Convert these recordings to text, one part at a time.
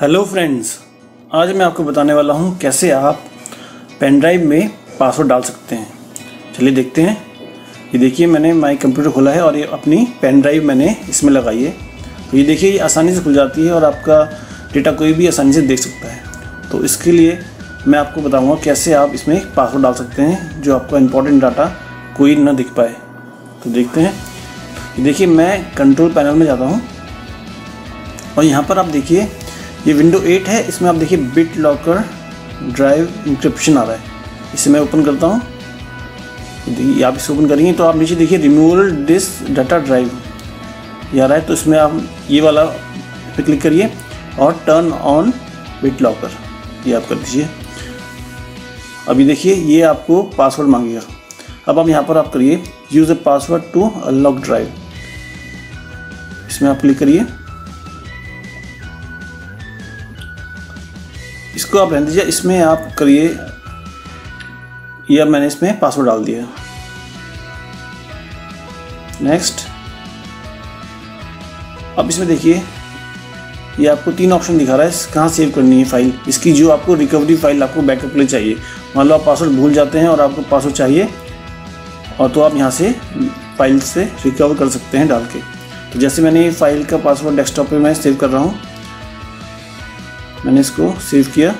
Hello friends, आज मैं आपको बताने वाला हूँ कैसे आप पेन ड्राइव में पासवर्ड डाल सकते हैं। चलिए देखते हैं। ये देखिए, मैंने माई कंप्यूटर खोला है और ये अपनी पेन ड्राइव मैंने इसमें लगाई है। तो ये देखिए, ये आसानी से खुल जाती है और आपका डेटा कोई भी आसानी से देख सकता है। तो इसके लिए मैं आपको बताऊँगा कैसे आप इसमें पासवर्ड डाल सकते हैं, जो आपका इंपॉर्टेंट डाटा कोई ना दिख पाए। तो देखते हैं। देखिए, मैं कंट्रोल पैनल में जाता हूँ। और यहाँ पर आप देखिए ये विंडो 8 है, इसमें आप देखिए बिट लॉकर ड्राइव इंक्रिप्शन आ रहा है। इसे मैं ओपन करता हूँ। देखिए, आप इसे ओपन करेंगे तो आप नीचे देखिए रिमूवल डिस डाटा ड्राइव ये आ रहा है तो इसमें आप ये वाला पे क्लिक करिए और टर्न ऑन बिट लॉकर ये आप कर दीजिए। अभी देखिए, ये आपको पासवर्ड मांगेगा। अब आप यहाँ पर आप करिए use a password to unlock drive इसमें आप क्लिक करिए। इसको आप रहने दीजिए, इसमें आप करिए, या मैंने इसमें पासवर्ड डाल दिया। नेक्स्ट अब इसमें देखिए, ये आपको तीन ऑप्शन दिखा रहा है, कहाँ सेव करनी है फ़ाइल इसकी जो आपको रिकवरी फ़ाइल आपको बैकअप के लिए चाहिए। मान लो आप पासवर्ड भूल जाते हैं और आपको पासवर्ड चाहिए, और तो आप यहाँ से फ़ाइल से रिकवर कर सकते हैं डाल के। तो जैसे मैंने ये फ़ाइल का पासवर्ड डेस्कटॉप पे मैं सेव कर रहा हूँ मैंने इसको सेव किया।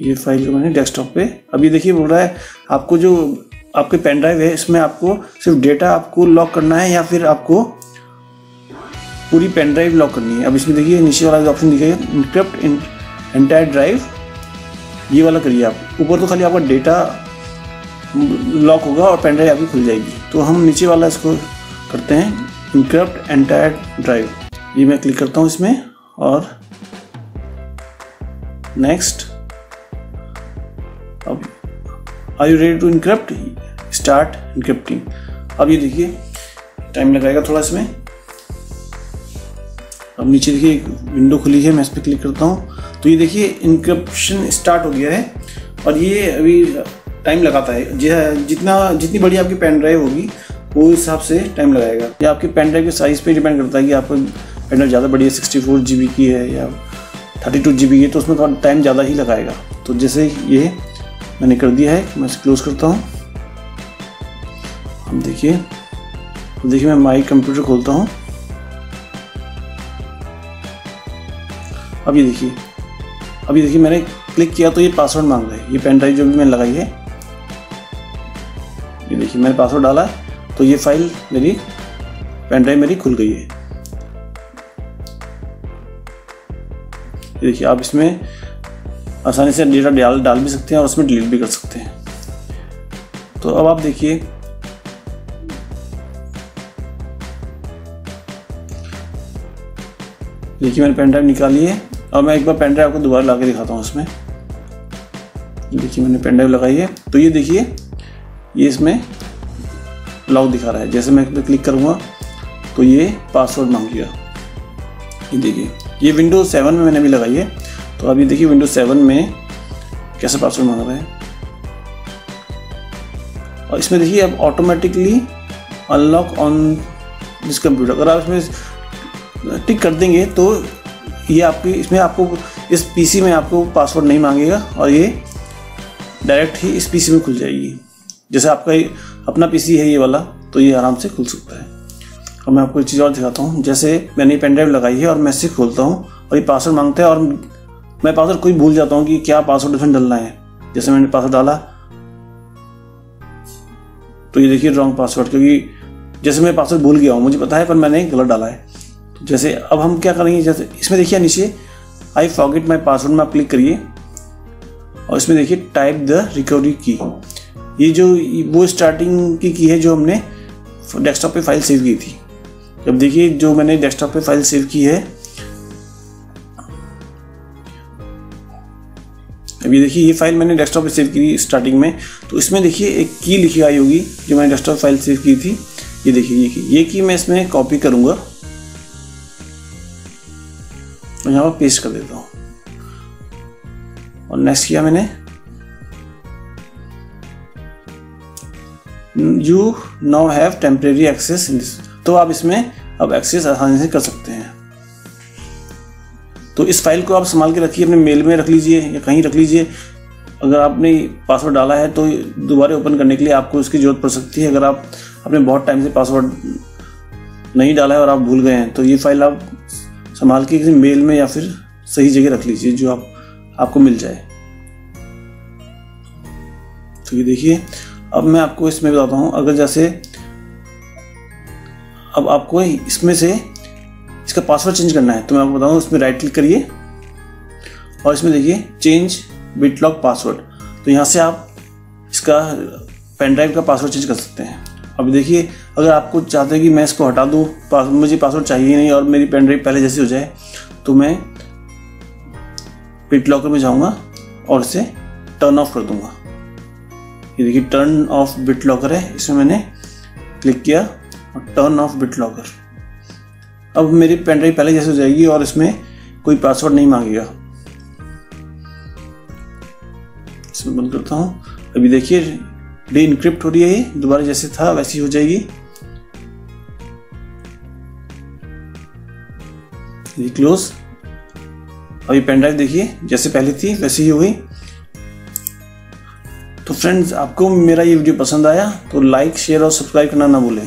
ये फ़ाइल को मैंने डेस्कटॉप पे अभी देखिए बोल रहा है, आपको जो आपके पेन ड्राइव है, इसमें आपको सिर्फ़ डेटा आपको लॉक करना है या फिर आपको पूरी पेन ड्राइव लॉक करनी है। अब इसमें देखिए, नीचे वाला जो ऑप्शन दिखेगा इनक्रिप्ट एंटायर ड्राइव ये वाला करिए आप। ऊपर तो खाली आपका डेटा लॉक होगा और पेन ड्राइव आपकी खुल जाएगी। तो हम नीचे वाला इसको करते हैं। इनक्रप्ट एंटायर ड्राइव ये मैं क्लिक करता हूँ इसमें और नेक्स्ट अब are you ready to encrypt start encrypting अब ये देखिए टाइम लगाएगा थोड़ा इसमें। अब नीचे देखिए एक विंडो खुली है, मैं इस पर क्लिक करता हूँ। तो ये देखिए इनक्रप्शन स्टार्ट हो गया है। और ये अभी टाइम लगाता है। जितना, जितनी बड़ी आपकी पेन ड्राइव होगी वो हिसाब से टाइम लगाएगा। या आपके पेन ड्राइव के साइज़ पे डिपेंड करता है कि आपको पेन ड्राइव ज़्यादा बड़ी है सिक्सटी फोर जी बी की है या थर्टी टू जी बी की है तो उसमें थोड़ा टाइम ज़्यादा ही लगाएगा। तो जैसे ये मैंने कर दिया है, मैं इसे क्लोज करता हूँ। अब देखिए तो देखिए मैं माई कंप्यूटर खोलता हूँ। अभी देखिए अभी देखिए मैंने क्लिक किया तो ये पासवर्ड मांग रहा है। ये पेन ड्राइव जो भी मैंने लगाई है, ये देखिए मैंने पासवर्ड डाला। है तो ये फ़ाइल मेरी पेन ड्राइव मेरी खुल गई है। देखिए, आप इसमें आसानी से डेटा डाल डाल भी सकते हैं और उसमें डिलीट भी कर सकते हैं। तो अब आप देखिए देखिए मैंने पेन ड्राइव निकाली है। और मैं एक बार पेन ड्राइव को दोबारा ला के दिखाता हूँ इसमें। देखिए मैंने पेन ड्राइव लगाई है। तो ये देखिए, ये इसमें लॉक दिखा रहा है। जैसे मैं इस क्लिक करूँगा तो ये पासवर्ड मांगेगा ये देखिए, ये विंडोज़ सेवन में मैंने भी लगाई है। तो अभी देखिए विंडोज़ सेवन में कैसे पासवर्ड मांग रहा है। और इसमें देखिए, अब automatically unlock on this computer अगर आप इसमें टिक कर देंगे तो ये आपकी, इसमें आपको इस पीसी में आपको पासवर्ड नहीं मांगेगा, और ये डायरेक्ट ही इस पीसी में खुल जाएगी। जैसे आपका अपना पीसी है ये वाला तो ये आराम से खुल सकता है। और मैं आपको एक चीज़ और दिखाता हूँ, जैसे मैंने पेन ड्राइव लगाई है और मैं इसे खोलता हूँ और ये पासवर्ड माँगता है और मैं पासवर्ड कोई भूल जाता हूँ कि क्या पासवर्ड इसमें डलना है। जैसे मैंने पासवर्ड डाला तो ये देखिए रॉन्ग पासवर्ड क्योंकि जैसे मैं पासवर्ड भूल गया हूँ, मुझे पता है, पर मैंने गलत डाला है। तो जैसे अब हम क्या करेंगे, जैसे इसमें देखिए नीचे आई फॉरगेट माई पासवर्ड में आप क्लिक करिए और इसमें देखिए टाइप द रिकवरी की ये जो वो स्टार्टिंग की की है जो हमने डेस्कटॉप पे फ़ाइल सेव की थी। अब देखिए जो मैंने डेस्कटॉप पे फ़ाइल सेव की है। अभी देखिए, ये फ़ाइल मैंने डेस्कटॉप पे सेव की स्टार्टिंग में। तो इसमें देखिए एक की लिखी आई होगी जो मैंने डेस्कटॉप फ़ाइल सेव की थी। ये देखिए, ये की ये की मैं इसमें कॉपी करूँगा। और यहाँ पर पेस्ट कर देता हूँ। और नेक्स्ट किया मैंने। You now have temporary access in this तो आप इसमें अब एक्सेस आसानी से कर सकते हैं। तो इस फ़ाइल को आप संभाल के रखिए, अपने मेल में रख लीजिए या कहीं रख लीजिए। अगर आपने पासवर्ड डाला है तो दोबारा ओपन करने के लिए आपको इसकी ज़रूरत पड़ सकती है। अगर आप अपने बहुत टाइम से पासवर्ड नहीं डाला है और आप भूल गए हैं तो ये फ़ाइल आप संभाल के किसी मेल में या फिर सही जगह रख लीजिए जो आप, आपको मिल जाए। तो ये देखिए अब मैं आपको इसमें बताता हूँ अगर जैसे अब आपको इसमें से इसका पासवर्ड चेंज करना है तो मैं आपको बताऊँ इसमें राइट क्लिक करिए और इसमें देखिए चेंज बिटलॉक पासवर्ड तो यहाँ से आप इसका पेन ड्राइव का पासवर्ड चेंज कर सकते हैं। अब देखिए अगर आपको चाहते हैं कि मैं इसको हटा दूँ पास, मुझे पासवर्ड चाहिए नहीं और मेरी पेन ड्राइव पहले जैसी हो जाए तो मैं बिट लॉकर में जाऊँगा और इसे टर्न ऑफ़ कर दूँगा। ये देखिए टर्न ऑफ़ बिट लॉकर है। इसमें मैंने क्लिक किया और टर्न ऑफ़ बिट लॉकर अब मेरी पेन ड्राइव पहले जैसे हो जाएगी और इसमें कोई पासवर्ड नहीं मांगेगा। इसमें बंद करता हूँ। अभी देखिए डी इनक्रिप्ट हो रही है ये। दोबारा जैसे था, वैसी हो जाएगी। क्लोज अभी पेन ड्राइव देखिए, जैसे पहले थी, वैसे ही हो गई। तो फ्रेंड्स आपको मेरा ये वीडियो पसंद आया तो लाइक शेयर और सब्सक्राइब करना ना भूलें।